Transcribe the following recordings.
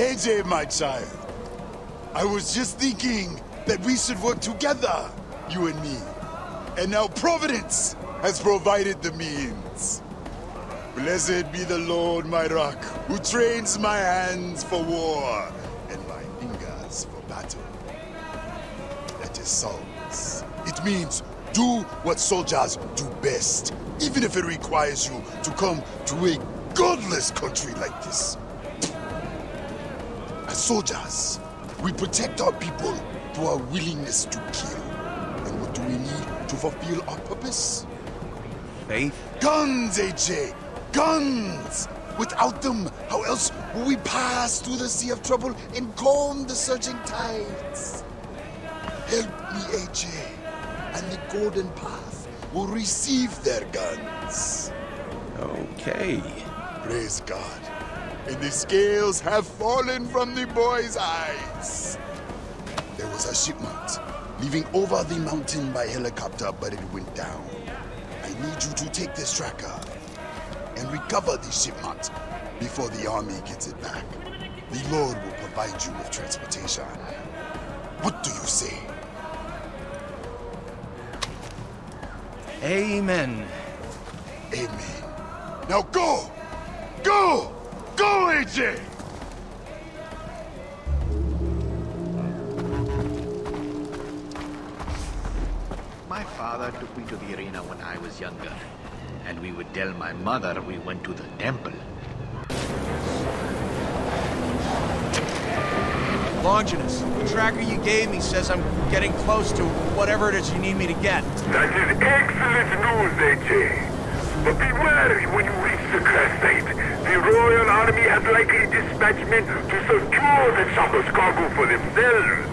AJ, my child. I was just thinking that we should work together, you and me. And now Providence has provided the means. Blessed be the Lord, my rock, who trains my hands for war and my fingers for battle. That is Psalms. It means do what soldiers do best, even if it requires you to come to a godless country like this. Soldiers, we protect our people through our willingness to kill. And what do we need to fulfill our purpose? Faith? Guns, AJ! Guns! Without them, how else will we pass through the sea of trouble and calm the surging tides? Help me, AJ, and the Golden Path will receive their guns. Okay. Praise God. And the scales have fallen from the boy's eyes. There was a shipment leaving over the mountain by helicopter, but it went down. I need you to take this tracker and recover the shipment before the army gets it back. The Lord will provide you with transportation. What do you say? Amen. Amen. Now go! Go! Go, AJ! My father took me to the arena when I was younger, and we would tell my mother we went to the temple. Longinus, the tracker you gave me says I'm getting close to whatever it is you need me to get. That is excellent news, AJ. But be wary when you reach the Crestite. The Royal Army has likely dispatched men to secure the shopper's cargo for themselves.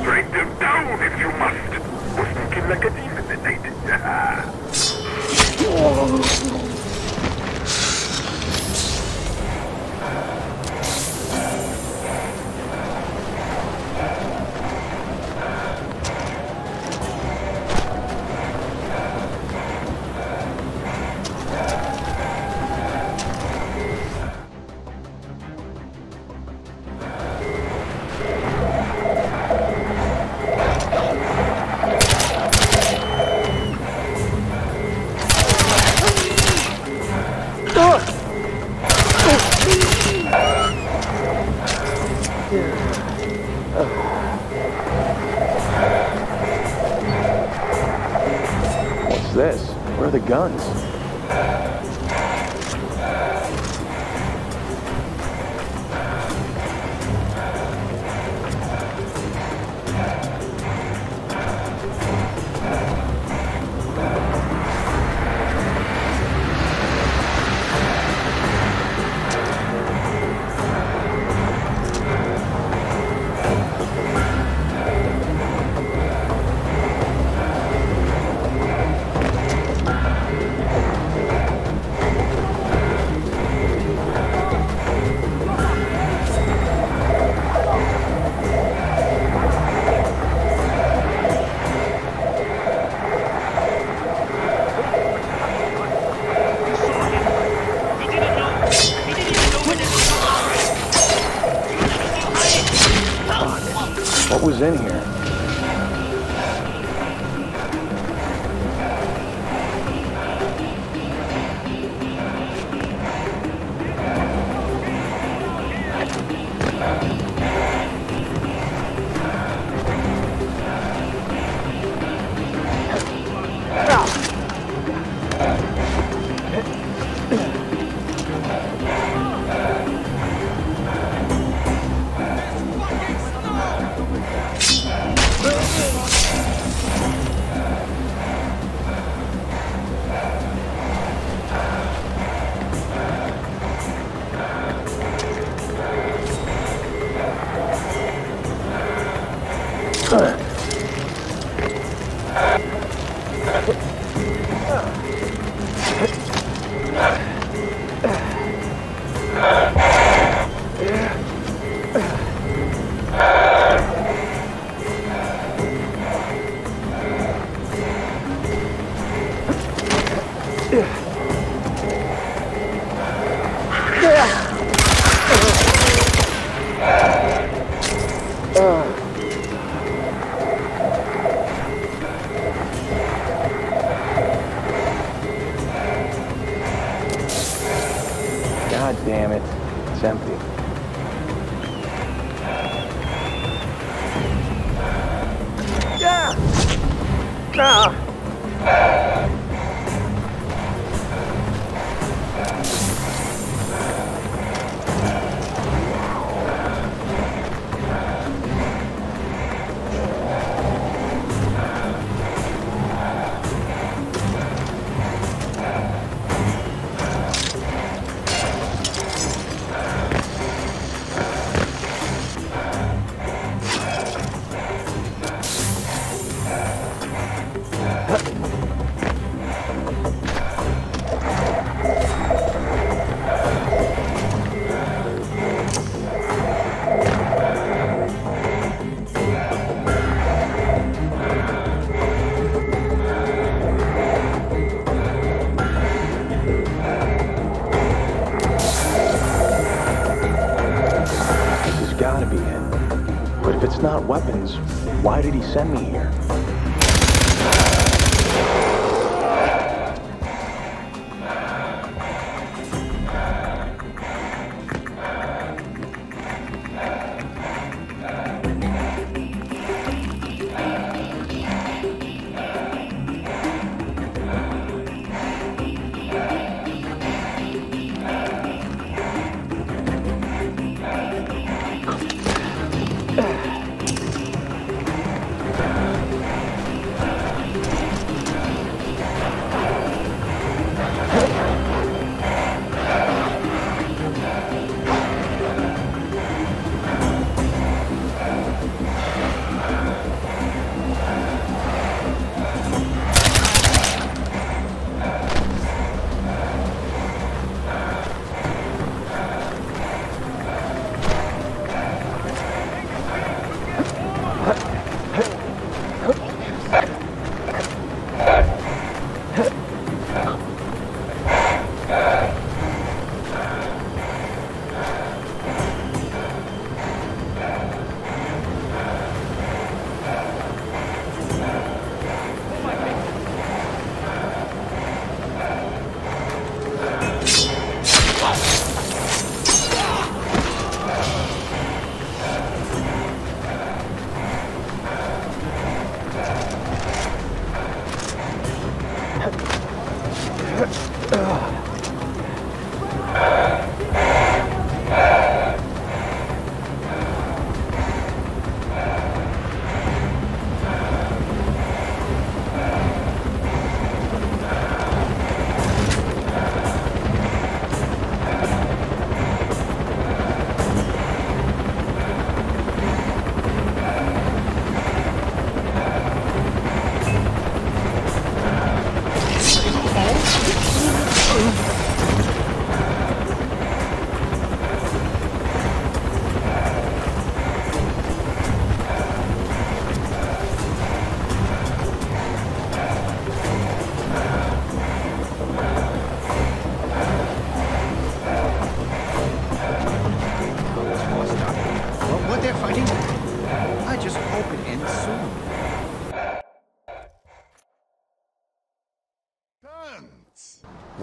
Strike them down if you must. Or sneak in like a thief in the night. guns? What was in here? God damn it. It's empty. This But if it's not weapons, why did he send me here?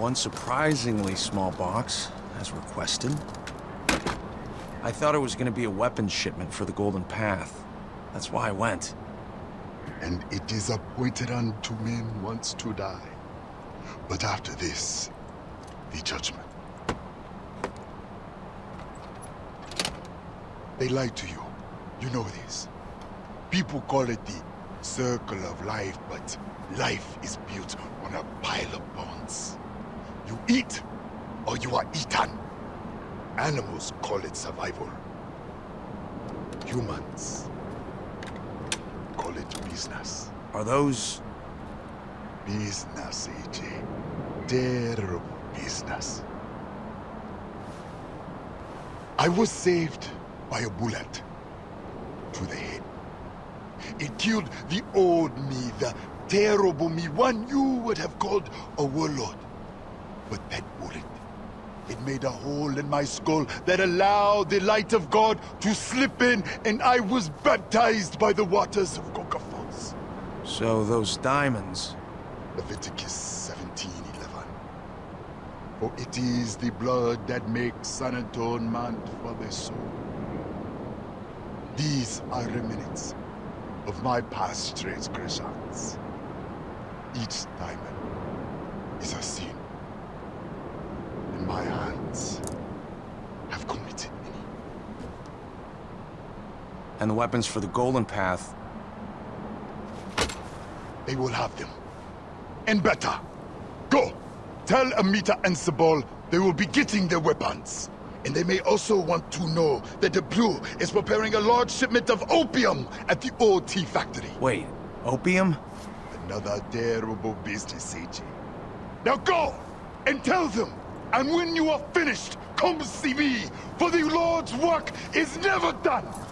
One surprisingly small box, as requested. I thought it was going to be a weapons shipment for the Golden Path. That's why I went. And it is appointed unto men once to die. But after this, the judgment. They lied to you. You know this. People call it the circle of life, but life is built on a pile of bonds. You eat, or you are eaten. Animals call it survival. Humans call it business. Are those... Business, AJ. Terrible business. I was saved by a bullet to the head. It killed the old me, the terrible me, one you would have called a warlord. But that bullet It made a hole in my skull that allowed the light of God to slip in, and I was baptized by the waters of Coca Falls. So those diamonds... Leviticus 17:11. For it is the blood that makes an atonement for the soul. These are remnants of my past transgressions. Each diamond is a my hands have committed many. And the weapons for the Golden Path... They will have them. And better. Go! Tell Amita and Sabal they will be getting their weapons. And they may also want to know that De Pleur is preparing a large shipment of opium at the old tea factory. Wait, opium? Another terrible business, AJ. Now go! And tell them! And when you are finished, come see me! For the Lord's work is never done!